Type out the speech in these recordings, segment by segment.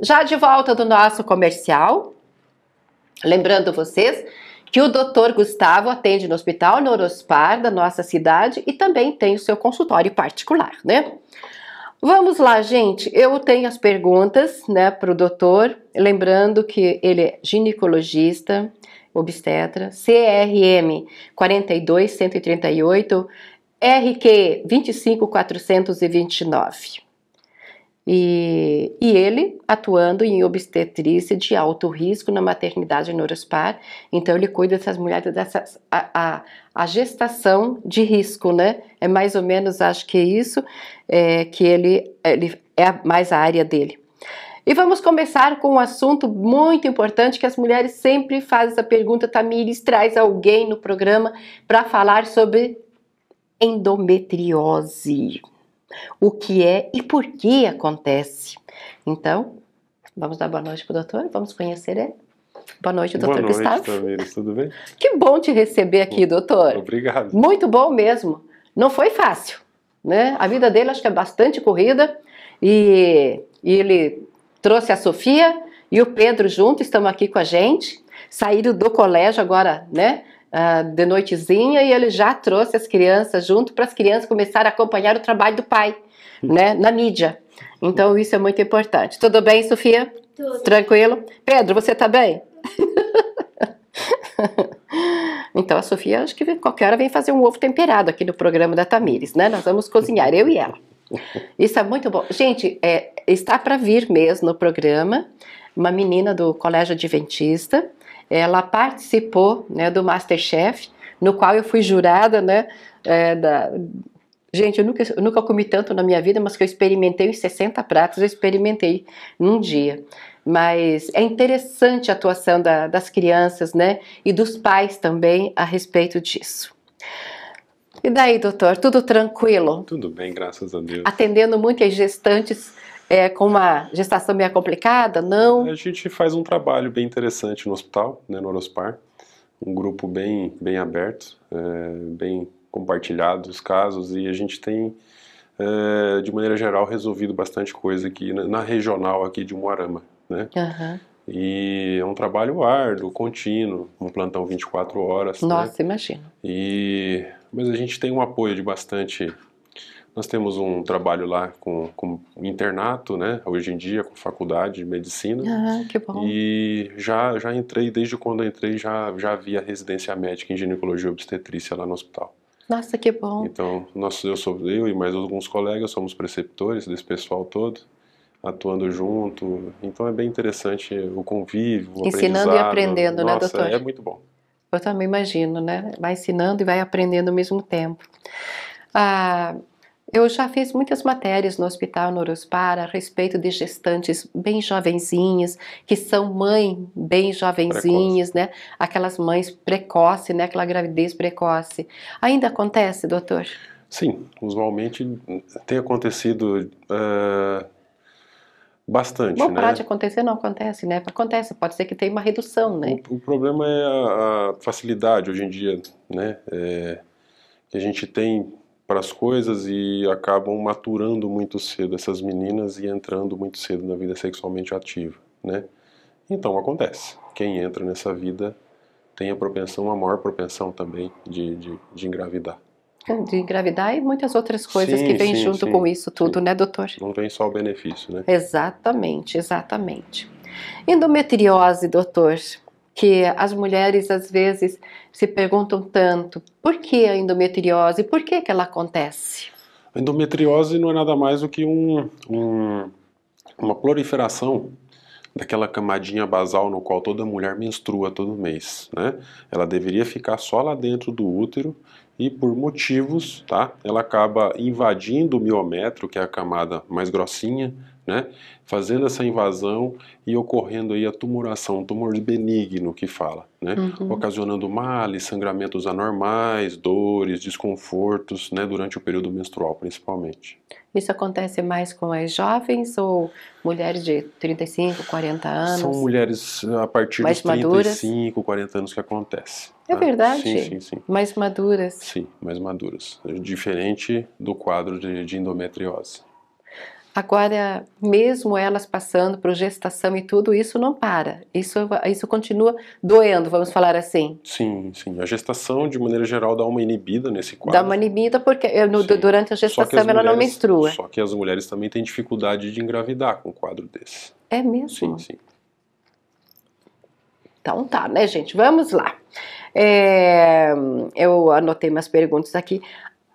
Já de volta do nosso comercial, lembrando vocês que o Dr. Gustavo atende no Hospital Norospar da nossa cidade e também tem o seu consultório particular, né? Vamos lá, gente. Eu tenho as perguntas, né, para o doutor. Lembrando que ele é ginecologista, obstetra, CRM 42138, RQ 25429. E, e ele atuando em obstetrícia de alto risco na maternidade Norospar, então ele cuida dessas mulheres, dessas, a, a, a, gestação de risco, né? É mais ou menos, acho que é isso, é, que ele, ele é mais a área dele. E vamos começar com um assunto muito importante que as mulheres sempre fazem essa pergunta. Tamires traz alguém no programa para falar sobre endometriose o que é e por que acontece. Então, vamos dar boa noite para o doutor, vamos conhecer ele. Boa noite, doutor Boa Gustavo. Boa noite, Tamires, tudo bem? Que bom te receber aqui, doutor. Obrigado. Muito bom mesmo. Não foi fácil, né? A vida dele acho que é bastante corrida e, e ele trouxe a Sofia e o Pedro junto, estão aqui com a gente. Saíram do colégio agora, né? Uh, de noitezinha e ele já trouxe as crianças junto para as crianças começarem a acompanhar o trabalho do pai, né, na mídia. Então isso é muito importante. Tudo bem, Sofia? Tudo. Tranquilo? Pedro, você está bem? então a Sofia, acho que qualquer hora vem fazer um ovo temperado aqui no programa da Tamires, né? Nós vamos cozinhar, eu e ela. Isso é muito bom. Gente, é, está para vir mesmo no programa uma menina do Colégio Adventista ela participou né, do Masterchef, no qual eu fui jurada, né? É, da... Gente, eu nunca, eu nunca comi tanto na minha vida, mas que eu experimentei os 60 pratos, eu experimentei num dia. Mas é interessante a atuação da, das crianças, né? E dos pais também a respeito disso. E daí, doutor, tudo tranquilo? Tudo bem, graças a Deus. Atendendo muitas gestantes é, com uma gestação meio complicada? Não? A gente faz um trabalho bem interessante no hospital, né, no Orospar, um grupo bem, bem aberto, é, bem compartilhado os casos e a gente tem, é, de maneira geral, resolvido bastante coisa aqui na, na regional aqui de Moarama, né? Uhum. E é um trabalho árduo, contínuo, um plantão 24 horas. Nossa, né? imagina. E, mas a gente tem um apoio de bastante nós temos um trabalho lá com, com internato, né? Hoje em dia com faculdade de medicina. Ah, que bom. E já já entrei desde quando eu entrei já já havia residência médica em ginecologia e obstetrícia lá no hospital. Nossa, que bom. Então, nós, eu sou eu e mais alguns colegas somos preceptores desse pessoal todo, atuando junto. Então é bem interessante o convívio, o Ensinando e aprendendo, Nossa, né, doutor? É muito bom. Eu também imagino, né? Vai ensinando e vai aprendendo ao mesmo tempo. Ah, eu já fiz muitas matérias no Hospital Norospar a respeito de gestantes bem jovenzinhas, que são mãe bem jovenzinhas, né? Aquelas mães precoce, né? Aquela gravidez precoce. Ainda acontece, doutor? Sim, usualmente tem acontecido uh, bastante, Bom, né? parar de acontecer não acontece, né? Acontece, pode ser que tenha uma redução, né? O, o problema é a, a, facilidade hoje em dia, né? É, que a gente tem para as coisas e acabam maturando muito cedo essas meninas e entrando muito cedo na vida sexualmente ativa, né? Então acontece. Quem entra nessa vida tem a propensão, uma maior propensão também de, de, de engravidar. De engravidar e muitas outras coisas Sim, que vêm junto sim, com isso tudo, sim. né, doutor? Não vem só o benefício, né? Exatamente, exatamente. Endometriose, doutor, que as mulheres às vezes se perguntam tanto, por que a endometriose? Por que, que ela acontece? A endometriose não é nada mais do que um, um, uma proliferação daquela camadinha basal no qual toda mulher menstrua todo mês, né? Ela deveria ficar só lá dentro do útero e por motivos, tá? Ela acaba invadindo o miométrio, que é a camada mais grossinha, né? Fazendo essa invasão e ocorrendo aí a tumoração, um tumor benigno que fala, né? Uhum. Ocasionando males, sangramentos anormais, dores, desconfortos, né? Durante o período menstrual, principalmente. Isso acontece mais com as jovens ou mulheres de 35, 40 anos? São mulheres a partir Mais dos maduras? 35, 40 anos que acontece. É tá? verdade? Sim, sim, sim. Mais maduras. Sim, mais maduras. Diferente do quadro de, de endometriose. Agora, mesmo elas passando por gestação e tudo, isso não para. Isso, isso continua doendo, vamos falar assim. Sim, sim. A gestação, de maneira geral, dá uma inibida nesse quadro. Dá uma inibida porque eh, no, durante a gestação ela mulheres, não menstrua. Só que as mulheres também têm dificuldade de engravidar com um quadro desse. É mesmo? Sim, sim. Então tá, né, gente? Vamos lá. É, eu anotei umas perguntas aqui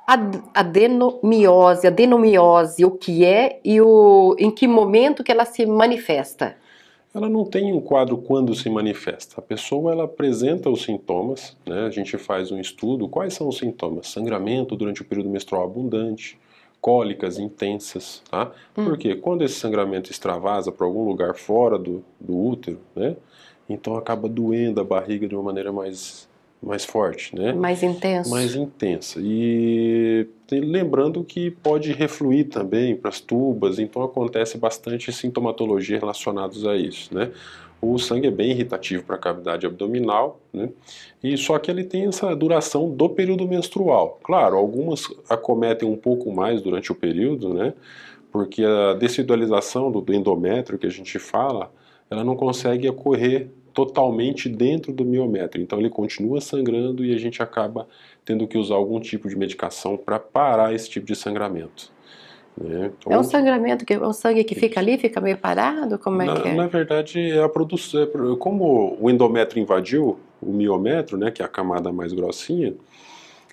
adenomiose, adenomiose, o que é e o, em que momento que ela se manifesta? Ela não tem um quadro quando se manifesta. A pessoa ela apresenta os sintomas, né? A gente faz um estudo. Quais são os sintomas? Sangramento durante o período menstrual abundante, cólicas intensas, tá? Hum. Porque quando esse sangramento extravasa para algum lugar fora do, do útero, né? Então acaba doendo a barriga de uma maneira mais mais forte, né? Mais intensa. Mais intensa. E lembrando que pode refluir também para as tubas, então acontece bastante sintomatologia relacionados a isso, né? O sangue é bem irritativo para a cavidade abdominal, né? E só que ele tem essa duração do período menstrual. Claro, algumas acometem um pouco mais durante o período, né? Porque a decidualização do endométrio que a gente fala, ela não consegue ocorrer totalmente dentro do miométrio. Então ele continua sangrando e a gente acaba tendo que usar algum tipo de medicação para parar esse tipo de sangramento. Né? Então, é um sangramento que é um sangue que fica ali, fica meio parado, como é na, que é? Na verdade, é a produção, é, como o endométrio invadiu o miométrio, né, que é a camada mais grossinha,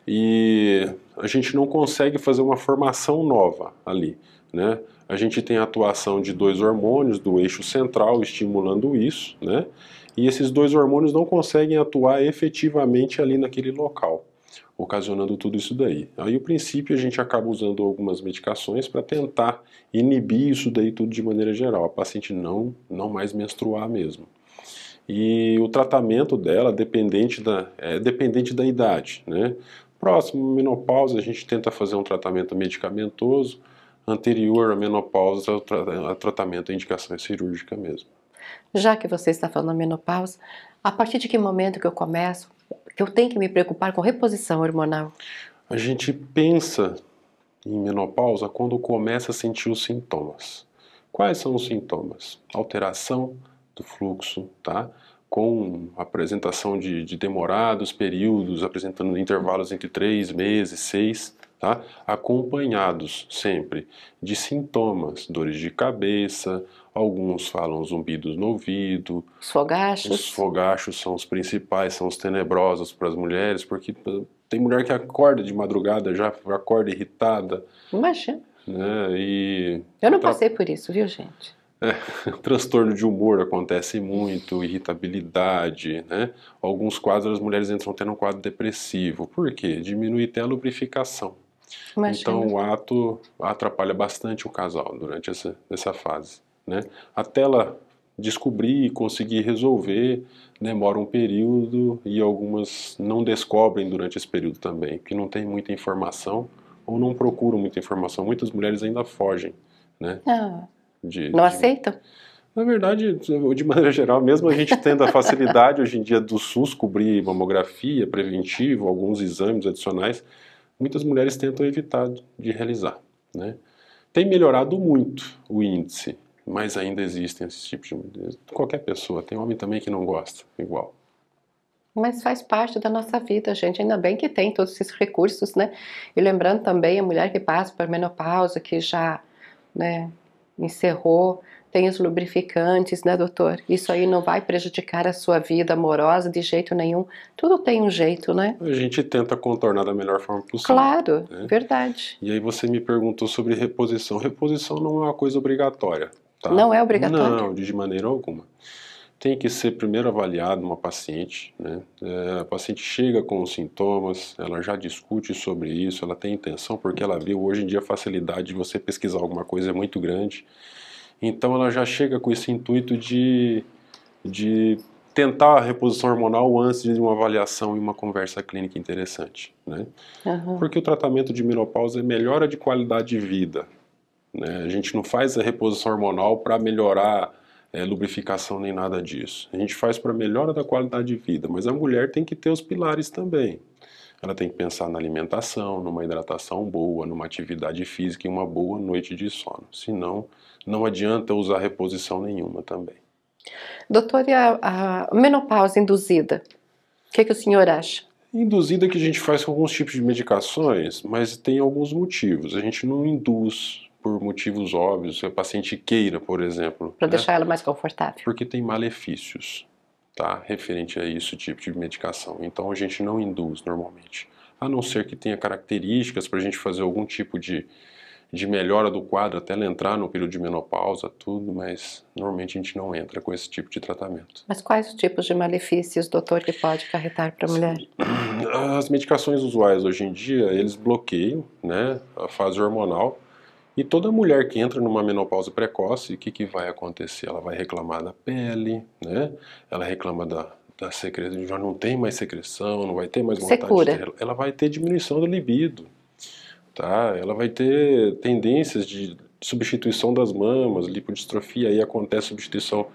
e a gente não consegue fazer uma formação nova ali, né? A gente tem a atuação de dois hormônios do eixo central estimulando isso, né? E esses dois hormônios não conseguem atuar efetivamente ali naquele local, ocasionando tudo isso daí. Aí, o princípio, a gente acaba usando algumas medicações para tentar inibir isso daí tudo de maneira geral, a paciente não, não mais menstruar mesmo. E o tratamento dela dependente da, é dependente da idade, né? Próximo, menopausa, a gente tenta fazer um tratamento medicamentoso, anterior à menopausa, o tratamento, a indicação é cirúrgica mesmo já que você está falando menopausa, a partir de que momento que eu começo, que eu tenho que me preocupar com reposição hormonal? A gente pensa em menopausa quando começa a sentir os sintomas. Quais são os sintomas? Alteração do fluxo, tá? Com apresentação de, de demorados períodos, apresentando intervalos entre três meses, seis, tá? Acompanhados sempre de sintomas, dores de cabeça, Alguns falam zumbidos no ouvido. Os fogachos. Os fogachos são os principais, são os tenebrosos para as mulheres, porque tem mulher que acorda de madrugada, já acorda irritada. Imagina. Né? E Eu não passei por isso, viu, gente? É, transtorno de humor acontece muito, irritabilidade, né? Alguns quadros as mulheres entram tendo um quadro depressivo. Por quê? Diminui até a lubrificação. Imagina. Então o ato atrapalha bastante o casal durante essa, essa fase. Né? Até ela descobrir e conseguir resolver, demora um período e algumas não descobrem durante esse período também, que não tem muita informação ou não procuram muita informação. Muitas mulheres ainda fogem, né? Ah, de, não de... aceitam? Na verdade, de maneira geral, mesmo a gente tendo a facilidade hoje em dia do SUS cobrir mamografia preventiva, alguns exames adicionais, muitas mulheres tentam evitar de realizar, né? Tem melhorado muito o índice, mas ainda existem esses tipos de qualquer pessoa. Tem homem também que não gosta, igual. Mas faz parte da nossa vida, gente. Ainda bem que tem todos esses recursos, né? E lembrando também a mulher que passa por menopausa, que já né, encerrou, tem os lubrificantes, né, doutor? Isso aí não vai prejudicar a sua vida amorosa de jeito nenhum. Tudo tem um jeito, né? A gente tenta contornar da melhor forma possível. Claro, né? verdade. E aí você me perguntou sobre reposição. Reposição não é uma coisa obrigatória. Tá? Não é obrigatório? Não, de maneira alguma. Tem que ser primeiro avaliado uma paciente, né? É, a paciente chega com os sintomas, ela já discute sobre isso, ela tem intenção, porque ela viu hoje em dia a facilidade de você pesquisar alguma coisa é muito grande. Então ela já chega com esse intuito de, de tentar a reposição hormonal antes de uma avaliação e uma conversa clínica interessante. Né? Uhum. Porque o tratamento de menopausa é melhora de qualidade de vida. Né? A gente não faz a reposição hormonal para melhorar é, lubrificação nem nada disso. A gente faz para melhora da qualidade de vida, mas a mulher tem que ter os pilares também. ela tem que pensar na alimentação, numa hidratação boa, numa atividade física e uma boa noite de sono. Senão, não adianta usar reposição nenhuma também. Doutor, e a, a menopausa induzida? O que, que o senhor acha? Induzida que a gente faz com alguns tipos de medicações, mas tem alguns motivos. A gente não induz por motivos óbvios, se a paciente queira, por exemplo. Para né? deixar ela mais confortável. Porque tem malefícios, tá? Referente a isso, tipo de medicação. Então a gente não induz normalmente. A não ser que tenha características para a gente fazer algum tipo de de melhora do quadro até ela entrar no período de menopausa, tudo, mas normalmente a gente não entra com esse tipo de tratamento. Mas quais os tipos de malefícios, doutor, que pode acarretar para a mulher? As medicações usuais hoje em dia, eles bloqueiam né, a fase hormonal e toda mulher que entra numa menopausa precoce, o que, que vai acontecer? Ela vai reclamar da pele, né? ela reclama da, da secreção, já não tem mais secreção, não vai ter mais vontade Secura. de ter, ela vai ter diminuição do libido tá? Ela vai ter tendências de substituição das mamas, lipodistrofia, aí acontece substituição,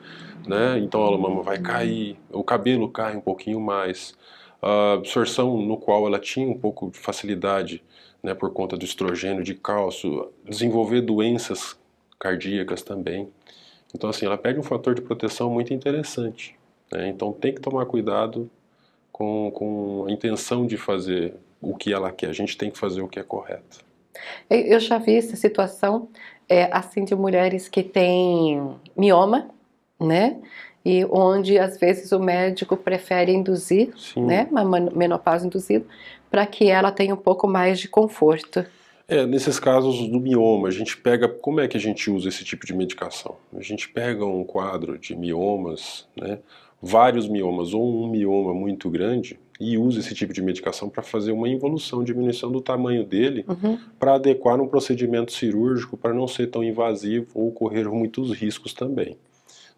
né? Então a mama vai cair, o cabelo cai um pouquinho mais, a absorção no qual ela tinha um pouco de facilidade, né, por conta do estrogênio, de cálcio, desenvolver doenças cardíacas também. Então assim, ela perde um fator de proteção muito interessante. Né? Então tem que tomar cuidado com, com a intenção de fazer o que ela quer, a gente tem que fazer o que é correto. Eu já vi essa situação é, assim de mulheres que têm mioma, né? E onde às vezes o médico prefere induzir, Sim. né, uma menopausa induzida, para que ela tenha um pouco mais de conforto. É, nesses casos do mioma, a gente pega, como é que a gente usa esse tipo de medicação? A gente pega um quadro de miomas, né, vários miomas ou um mioma muito grande, e usa esse tipo de medicação para fazer uma involução, diminuição do tamanho dele, uhum. para adequar um procedimento cirúrgico para não ser tão invasivo ou correr muitos riscos também.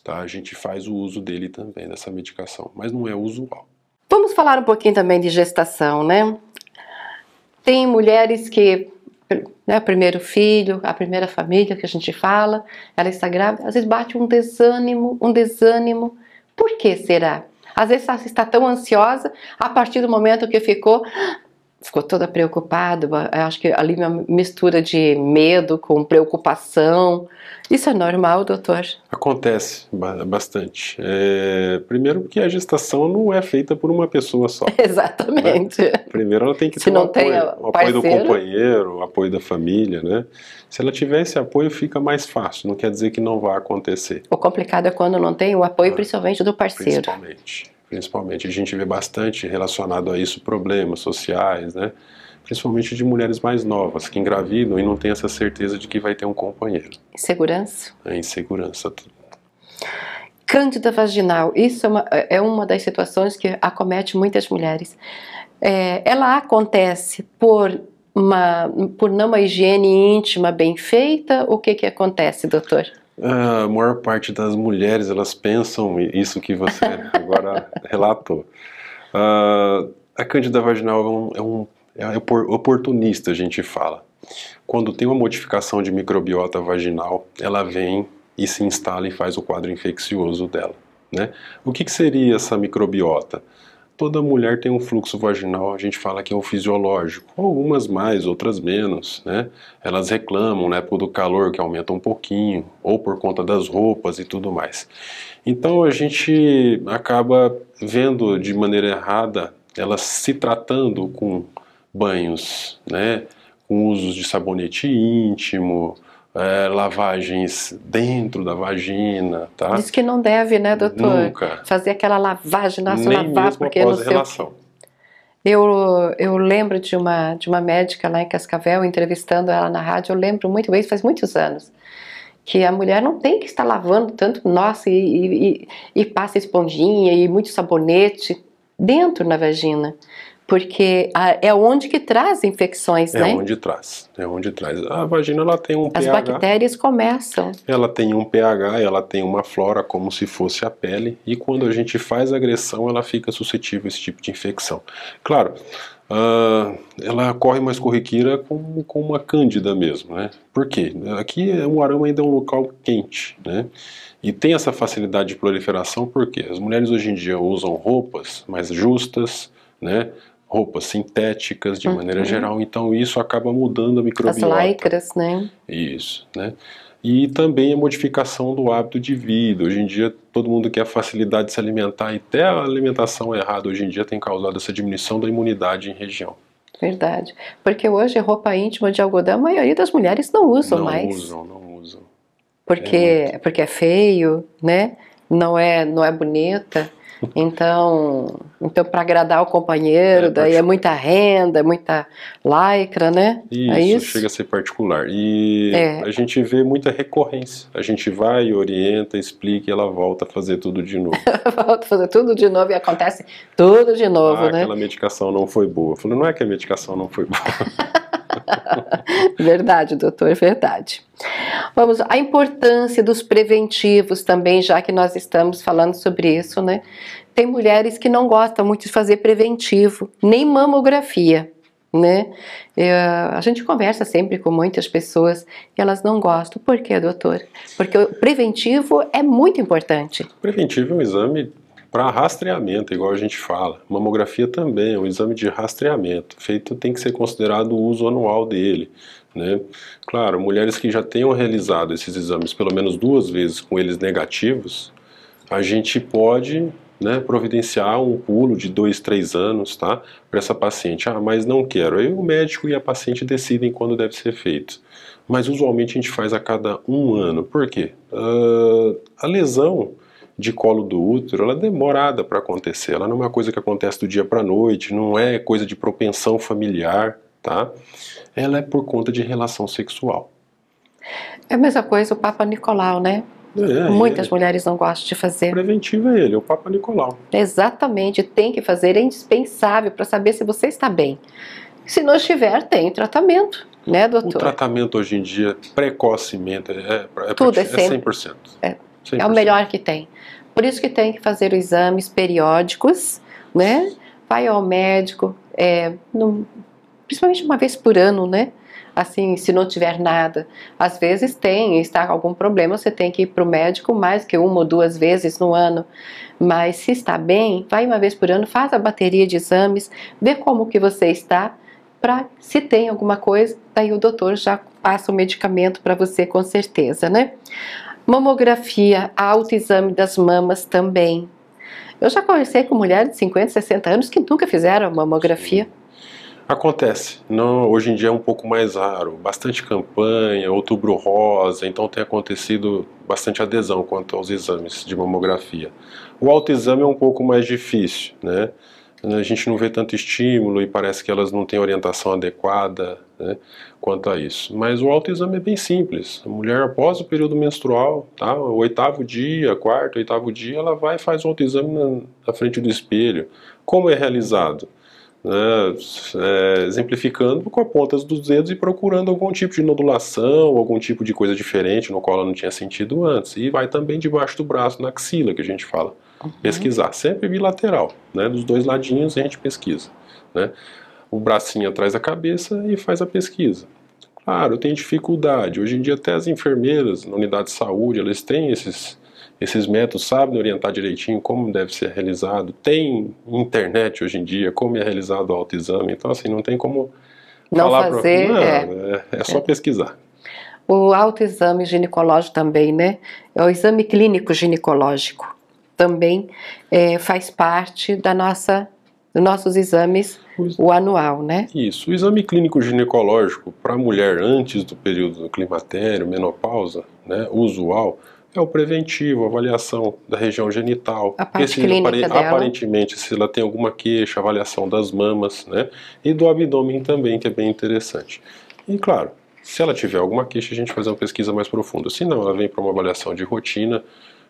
Tá? A gente faz o uso dele também, dessa medicação, mas não é usual. Vamos falar um pouquinho também de gestação, né? Tem mulheres que, né, primeiro filho, a primeira família que a gente fala, ela está grávida, às vezes bate um desânimo, um desânimo. Por que será? Às vezes está tão ansiosa, a partir do momento que ficou, ficou toda preocupada. Acho que ali uma mistura de medo com preocupação. Isso é normal, doutor? Acontece bastante. É, primeiro porque a gestação não é feita por uma pessoa só. Exatamente. Né? Primeiro ela tem que ter um apoio, o apoio do companheiro, o apoio da família, né? Se ela tiver esse apoio, fica mais fácil. Não quer dizer que não vai acontecer. O complicado é quando não tem o apoio, ah, principalmente do parceiro. Principalmente. Principalmente. A gente vê bastante relacionado a isso problemas sociais, né? Principalmente de mulheres mais novas que engravidam e não têm essa certeza de que vai ter um companheiro. Insegurança? É insegurança. Cândida vaginal, isso é uma, é uma das situações que acomete muitas mulheres. É, ela acontece por uma, por não uma higiene íntima bem feita? O que que acontece, doutor? A maior parte das mulheres elas pensam isso que você agora relatou. Uh, a cândida vaginal é um, é um é oportunista, a gente fala. Quando tem uma modificação de microbiota vaginal, ela vem e se instala e faz o quadro infeccioso dela. Né? O que, que seria essa microbiota? Toda mulher tem um fluxo vaginal, a gente fala que é um fisiológico, algumas mais, outras menos, né? Elas reclamam na época do calor que aumenta um pouquinho, ou por conta das roupas e tudo mais. Então a gente acaba vendo de maneira errada elas se tratando com banhos, né? Com usos de sabonete íntimo, é, lavagens dentro da vagina, tá? Diz que não deve, né, doutor? Nunca. Fazer aquela lavagem, nossa, Nem lavar mesmo porque após não sei relação. Eu, eu lembro de uma, de uma médica lá em Cascavel, entrevistando ela na rádio, eu lembro muito bem, faz muitos anos, que a mulher não tem que estar lavando tanto, nossa, e, e, e passa esponjinha e muito sabonete dentro na vagina porque é onde que traz infecções, é né? É onde traz, é onde traz. A vagina ela tem um As pH. As bactérias começam. Ela tem um pH, ela tem uma flora como se fosse a pele e quando a gente faz agressão ela fica suscetível a esse tipo de infecção. Claro, uh, ela corre mais corriqueira com, com uma cândida mesmo, né? Por quê? Aqui o arame ainda é um local quente, né? E tem essa facilidade de proliferação porque as mulheres hoje em dia usam roupas mais justas, né? Roupas sintéticas de uhum. maneira geral, então isso acaba mudando a microbiota. As lycras, né? Isso, né? E também a modificação do hábito de vida. Hoje em dia, todo mundo quer facilidade de se alimentar, e até a alimentação errada hoje em dia tem causado essa diminuição da imunidade em região. Verdade. Porque hoje roupa íntima de algodão, a maioria das mulheres não usam não mais. Não usam, não usam. Porque é, porque é feio, né? Não é, não é bonita. Então, então para agradar o companheiro, é, daí é muita renda, é muita lycra, né? Isso, é isso, chega a ser particular. E é. a gente vê muita recorrência. A gente vai, orienta, explica e ela volta a fazer tudo de novo. volta a fazer tudo de novo e acontece tudo de novo, ah, né? Aquela medicação não foi boa. Eu falei, não é que a medicação não foi boa. verdade, doutor, verdade. Vamos, a importância dos preventivos também, já que nós estamos falando sobre isso, né? Tem mulheres que não gostam muito de fazer preventivo, nem mamografia, né? Eu, a gente conversa sempre com muitas pessoas e elas não gostam. Por quê, doutor? Porque o preventivo é muito importante. Preventivo é um exame para rastreamento, igual a gente fala. Mamografia também é um exame de rastreamento. Feito tem que ser considerado o uso anual dele. Né? Claro, mulheres que já tenham realizado esses exames pelo menos duas vezes com eles negativos, a gente pode né, providenciar um pulo de dois, três anos tá, para essa paciente. Ah, mas não quero. Aí o médico e a paciente decidem quando deve ser feito. Mas usualmente a gente faz a cada um ano. Por quê? Uh, a lesão de colo do útero, ela é demorada para acontecer. Ela não é uma coisa que acontece do dia para a noite, não é coisa de propensão familiar, tá? Ela é por conta de relação sexual. É a mesma coisa o Papa Nicolau, né? É, Muitas é. mulheres não gostam de fazer. Preventivo é ele, o Papa Nicolau. Exatamente, tem que fazer, é indispensável para saber se você está bem. Se não estiver, tem tratamento, né, doutor? O tratamento hoje em dia, precocemente, é, é, Tudo é, é 100%. É, 100%. é o melhor que tem. Por isso que tem que fazer exames periódicos, né? Vai ao médico, é, no, principalmente uma vez por ano, né? Assim, se não tiver nada. Às vezes tem, está com algum problema, você tem que ir para o médico mais que uma ou duas vezes no ano. Mas se está bem, vai uma vez por ano, faz a bateria de exames, vê como que você está, para se tem alguma coisa, daí o doutor já passa o medicamento para você com certeza, né? Mamografia, autoexame das mamas também. Eu já conversei com mulheres de 50, 60 anos que nunca fizeram mamografia. Acontece. Não, hoje em dia é um pouco mais raro. Bastante campanha, outubro rosa, então tem acontecido bastante adesão quanto aos exames de mamografia. O autoexame é um pouco mais difícil, né? A gente não vê tanto estímulo e parece que elas não têm orientação adequada né, quanto a isso. Mas o autoexame é bem simples. A mulher, após o período menstrual, tá, o oitavo dia, quarto, oitavo dia, ela vai e faz o autoexame na, na frente do espelho. Como é realizado? Né, é, exemplificando com a pontas dos dedos e procurando algum tipo de nodulação, algum tipo de coisa diferente no qual ela não tinha sentido antes. E vai também debaixo do braço, na axila, que a gente fala uhum. pesquisar, sempre bilateral, né? Dos dois ladinhos a gente pesquisa, né? O bracinho atrás da cabeça e faz a pesquisa. Claro, tem dificuldade. Hoje em dia até as enfermeiras na unidade de saúde, elas têm esses esses métodos, sabem orientar direitinho como deve ser realizado. Tem internet hoje em dia, como é realizado o autoexame. Então, assim, não tem como não falar fazer. Pra... Não, é, é, é só é. pesquisar. O autoexame ginecológico também, né? É o exame clínico ginecológico também é, faz parte da nossa, dos nossos exames, o anual, né? Isso. O exame clínico ginecológico para a mulher antes do período do climatério, menopausa, né, usual, é o preventivo, avaliação da região genital. A parte Esse, clínica apare dela. Aparentemente, se ela tem alguma queixa, avaliação das mamas, né? E do abdômen também, que é bem interessante. E claro, se ela tiver alguma queixa, a gente faz uma pesquisa mais profunda. Se não, ela vem para uma avaliação de rotina,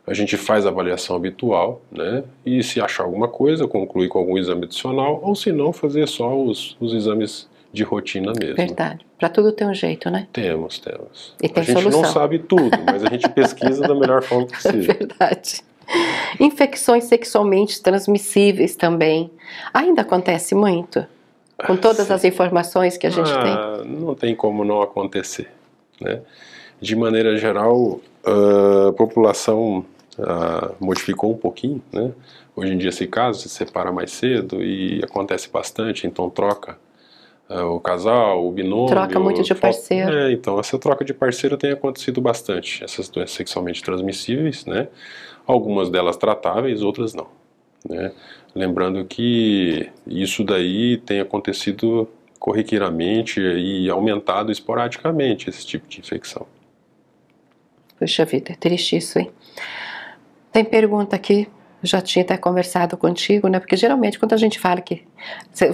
a gente faz a avaliação habitual, né? E se achar alguma coisa, conclui com algum exame adicional, ou se não, fazer só os, os exames de rotina mesmo. Verdade. Para tudo tem um jeito, né? Temos, temos. E tem a gente solução. não sabe tudo, mas a gente pesquisa da melhor forma possível. Verdade. Infecções sexualmente transmissíveis também. Ainda acontece muito? Com ah, todas as informações que a gente ah, tem? Não tem como não acontecer. Né? De maneira geral, a população uh, modificou um pouquinho, né? Hoje em dia se casa, se separa mais cedo e acontece bastante, então troca uh, o casal, o binômio. Troca muito de parceiro. É, então essa troca de parceiro tem acontecido bastante, essas doenças sexualmente transmissíveis, né? Algumas delas tratáveis, outras não. Né? Lembrando que isso daí tem acontecido corriqueiramente e aumentado esporadicamente esse tipo de infecção. Puxa vida, é triste isso, hein? Tem pergunta aqui, já tinha até conversado contigo, né? Porque geralmente quando a gente fala que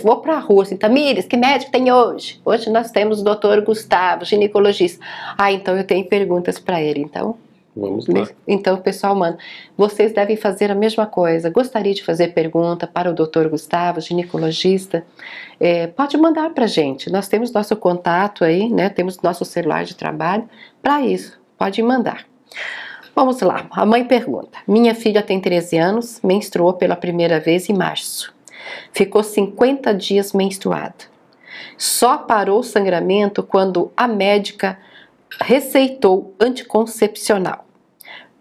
vou para a rua, assim, Tamires, que médico tem hoje? Hoje nós temos o doutor Gustavo, ginecologista. Ah, então eu tenho perguntas para ele, então Vamos lá. Então, pessoal, mano, vocês devem fazer a mesma coisa. Gostaria de fazer pergunta para o Dr. Gustavo, ginecologista? É, pode mandar para gente. Nós temos nosso contato aí, né? Temos nosso celular de trabalho para isso. Pode mandar. Vamos lá. A mãe pergunta: Minha filha tem 13 anos, menstruou pela primeira vez em março. Ficou 50 dias menstruada. Só parou o sangramento quando a médica receitou anticoncepcional.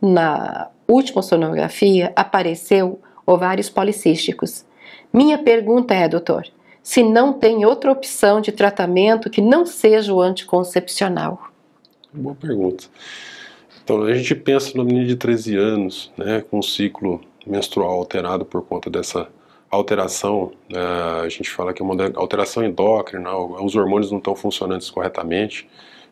Na última sonografia apareceu ovários policísticos. Minha pergunta é, doutor, se não tem outra opção de tratamento que não seja o anticoncepcional? Boa pergunta. Então, a gente pensa no menino de 13 anos, né, com um ciclo menstrual alterado por conta dessa alteração, né, a gente fala que é uma alteração endócrina, os hormônios não estão funcionando corretamente,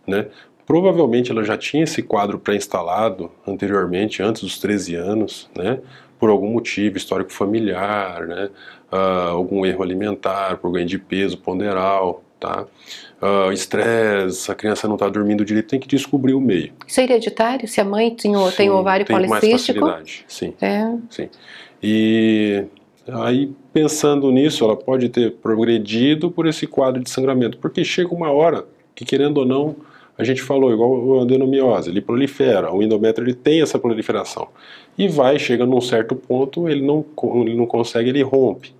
né? Provavelmente ela já tinha esse quadro pré-instalado anteriormente, antes dos 13 anos, né? Por algum motivo, histórico familiar, né? Uh, algum erro alimentar, por ganho de peso ponderal, tá? Uh, estresse, a criança não está dormindo direito, tem que descobrir o meio. Isso é hereditário? Se a mãe tem, sim, tem ovário tem policístico? Mais facilidade, sim. É. sim. E aí, pensando nisso, ela pode ter progredido por esse quadro de sangramento, porque chega uma hora que, querendo ou não, a gente falou, igual a adenomiose, ele prolifera, o endométrio ele tem essa proliferação. E vai, chega num certo ponto, ele não, ele não consegue, ele rompe.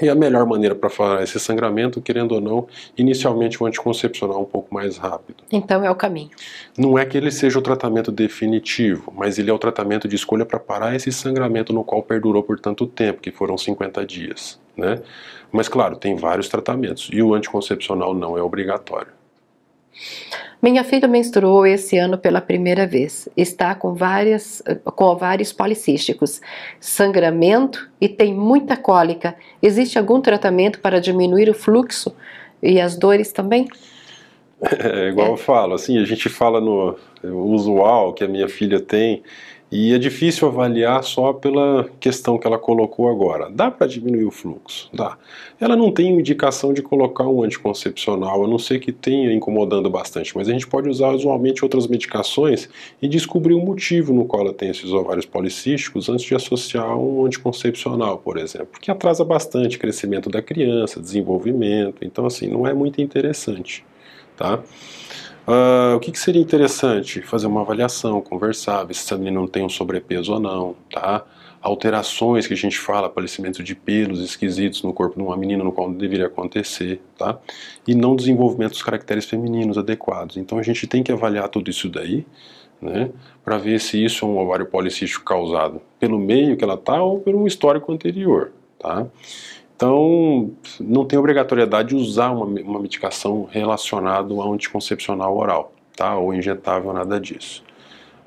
E a melhor maneira para fazer esse sangramento, querendo ou não, inicialmente o anticoncepcional um pouco mais rápido. Então é o caminho. Não é que ele seja o tratamento definitivo, mas ele é o tratamento de escolha para parar esse sangramento no qual perdurou por tanto tempo, que foram 50 dias. Né? Mas claro, tem vários tratamentos e o anticoncepcional não é obrigatório. Minha filha menstruou esse ano pela primeira vez. Está com, várias, com ovários policísticos, sangramento e tem muita cólica. Existe algum tratamento para diminuir o fluxo e as dores também? É, igual é. eu falo, assim, a gente fala no usual que a minha filha tem e é difícil avaliar só pela questão que ela colocou agora. Dá para diminuir o fluxo? Dá. Ela não tem indicação de colocar um anticoncepcional, a não ser que tenha incomodando bastante, mas a gente pode usar usualmente outras medicações e descobrir o motivo no qual ela tem esses ovários policísticos antes de associar um anticoncepcional, por exemplo, porque atrasa bastante o crescimento da criança, desenvolvimento, então assim, não é muito interessante, tá? Uh, o que, que, seria interessante? Fazer uma avaliação, conversar, ver se essa menina não tem um sobrepeso ou não, tá? Alterações que a gente fala, aparecimento de pelos esquisitos no corpo de uma menina no qual deveria acontecer, tá? E não desenvolvimento dos caracteres femininos adequados. Então a gente tem que avaliar tudo isso daí, né? Para ver se isso é um ovário policístico causado pelo meio que ela tá ou pelo histórico anterior, tá? Então, não tem obrigatoriedade de usar uma, uma medicação relacionada ao anticoncepcional oral, tá? ou injetável, nada disso.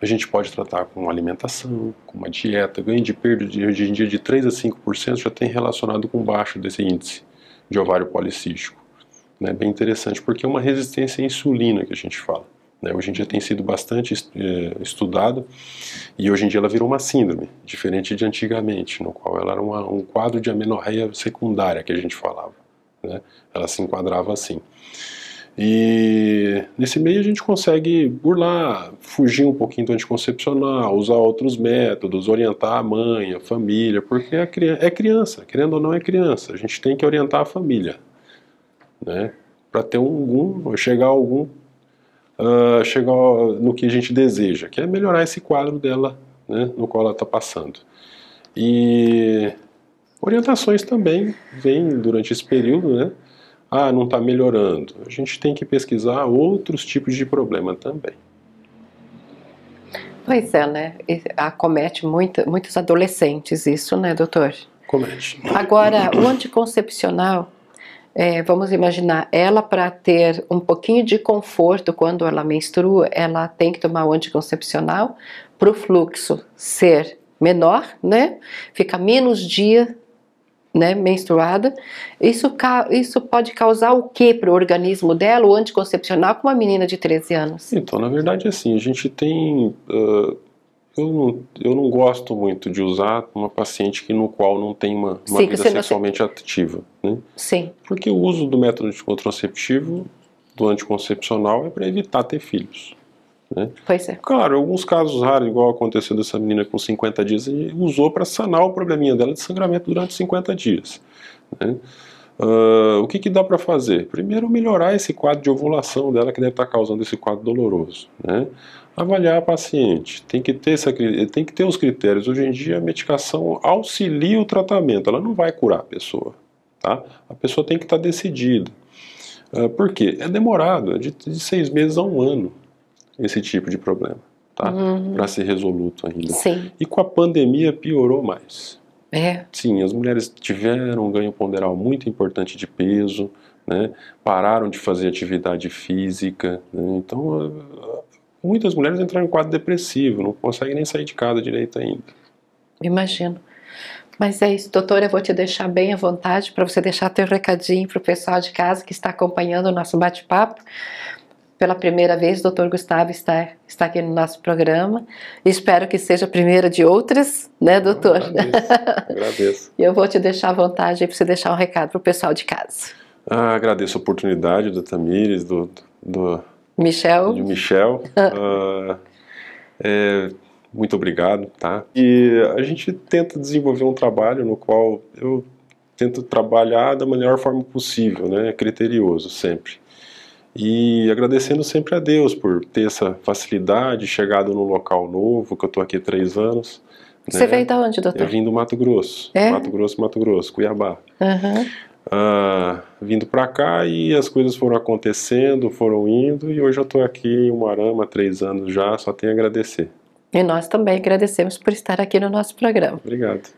A gente pode tratar com alimentação, com uma dieta, ganho de perda de hoje em dia de 3 a 5% já tem relacionado com baixo desse índice de ovário policístico. É né? bem interessante, porque é uma resistência à insulina que a gente fala. Né? Hoje em dia tem sido bastante é, estudado e hoje em dia ela virou uma síndrome, diferente de antigamente, no qual ela era uma, um quadro de amenorreia secundária que a gente falava. Né? Ela se enquadrava assim. E nesse meio a gente consegue burlar, fugir um pouquinho do anticoncepcional, usar outros métodos, orientar a mãe, a família, porque é criança, é criança querendo ou não é criança. A gente tem que orientar a família, né? Para ter algum, chegar a algum uh, chegar no que a gente deseja, que é melhorar esse quadro dela, né, no qual ela está passando. E orientações também vêm durante esse período, né? Ah, não está melhorando. A gente tem que pesquisar outros tipos de problema também. Pois é, né? Acomete muita, muitos adolescentes isso, né, doutor? Comete. Agora, o anticoncepcional, é, vamos imaginar, ela para ter um pouquinho de conforto quando ela menstrua, ela tem que tomar o anticoncepcional para o fluxo ser menor, né? Fica menos dia né, menstruada, isso, isso pode causar o que para o organismo dela, o anticoncepcional, com uma menina de 13 anos? Então, na verdade, assim, a gente tem. Uh, eu, não, eu não gosto muito de usar uma paciente que, no qual não tem uma, uma Sim, vida sexualmente não... ativa. Né? Sim. Porque o uso do método contraceptivo, do anticoncepcional, é para evitar ter filhos. Né? Pois é. Claro, alguns casos raros, igual aconteceu dessa menina com 50 dias, usou para sanar o probleminha dela de sangramento durante 50 dias. Né? Uh, o que, que dá para fazer? Primeiro, melhorar esse quadro de ovulação dela, que deve estar tá causando esse quadro doloroso. Né? Avaliar a paciente, tem que, ter essa, tem que ter os critérios. Hoje em dia, a medicação auxilia o tratamento, ela não vai curar a pessoa. Tá? A pessoa tem que estar tá decidida. Uh, por quê? É demorado, é de, de seis meses a um ano esse tipo de problema, tá? Uhum. Para ser resoluto ainda. Sim. E com a pandemia piorou mais. É. Sim, as mulheres tiveram um ganho ponderal muito importante de peso, né? Pararam de fazer atividade física, né? então muitas mulheres entraram em quadro depressivo, não conseguem nem sair de casa direito ainda. Imagino. Mas é isso, doutor, eu vou te deixar bem à vontade para você deixar teu recadinho para o pessoal de casa que está acompanhando o nosso bate-papo pela primeira vez, o Dr. Gustavo está, está aqui no nosso programa. Espero que seja a primeira de outras, né, doutor? Agradeço. agradeço. e eu vou te deixar à vontade para você deixar um recado para o pessoal de casa. Ah, agradeço a oportunidade do Tamires, do, do Michel. Do Michel. uh, é, muito obrigado, tá? E a gente tenta desenvolver um trabalho no qual eu tento trabalhar da melhor forma possível, né? Criterioso sempre. E agradecendo sempre a Deus por ter essa facilidade, chegado num local novo, que eu estou aqui há três anos. Você né? veio de onde, doutor? Eu vim do Mato Grosso. É? Mato Grosso, Mato Grosso, Cuiabá. Uhum. Ah, vindo para cá e as coisas foram acontecendo, foram indo e hoje eu estou aqui em Umarama há três anos já, só tenho a agradecer. E nós também agradecemos por estar aqui no nosso programa. Obrigado.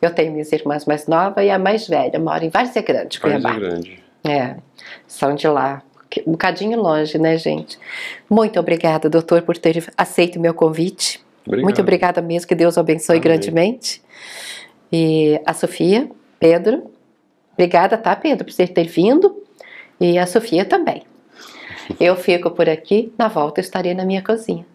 Eu tenho minhas irmãs mais nova e a mais velha, mora em Várzea Grande, Cuiabá. Várzea Grande. É, são de lá um bocadinho longe, né, gente? Muito obrigada, doutor, por ter aceito o meu convite. Obrigado. Muito obrigada mesmo, que Deus abençoe Amém. grandemente. E a Sofia, Pedro, obrigada, tá, Pedro, por ter vindo. E a Sofia também. Eu fico por aqui, na volta eu estarei na minha cozinha.